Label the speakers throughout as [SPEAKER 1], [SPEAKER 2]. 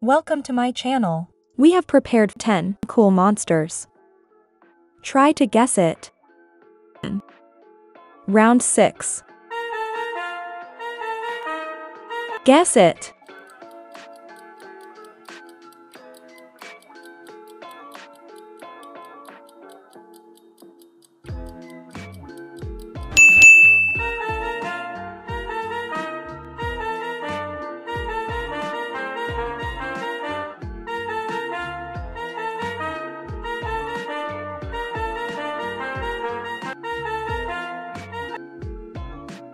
[SPEAKER 1] Welcome to my channel.
[SPEAKER 2] We have prepared 10 cool monsters. Try to guess it. Round 6. Guess it.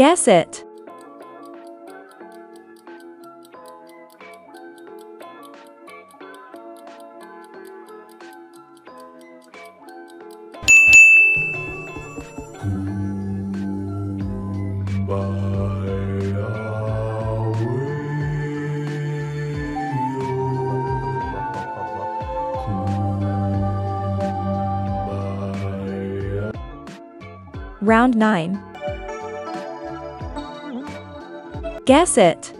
[SPEAKER 2] Guess it. Round 9. Guess it.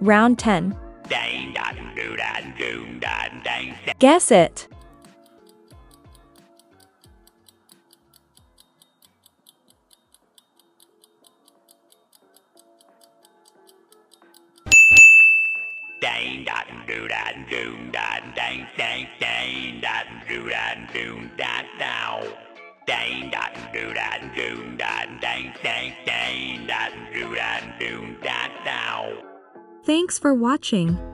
[SPEAKER 2] Round 10. Guess it. Thanks for watching.